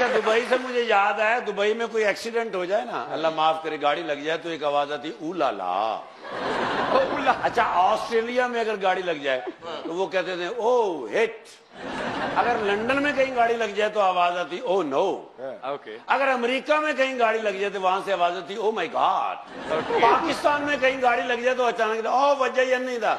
अच्छा दुबई से मुझे याद आया दुबई में कोई एक्सीडेंट हो जाए ना अल्लाह माफ़ करे गाड़ी लग जाए तो एक आवाज़ आती ऊ ऊला ला अच्छा ऑस्ट्रेलिया में अगर गाड़ी लग जाए तो वो कहते थे ओ हिट। अगर लंदन में कहीं गाड़ी लग जाए तो आवाज़ आती ओ नो। हाँ, ओके। अगर अमेरिका में कहीं गाड़ी लग जाए तो वहाँ से आवाज़ आती ओ माय गॉड। पाकिस्तान में कहीं गाड़ी लग जाए तो अचानक ओ वजह नहीं था।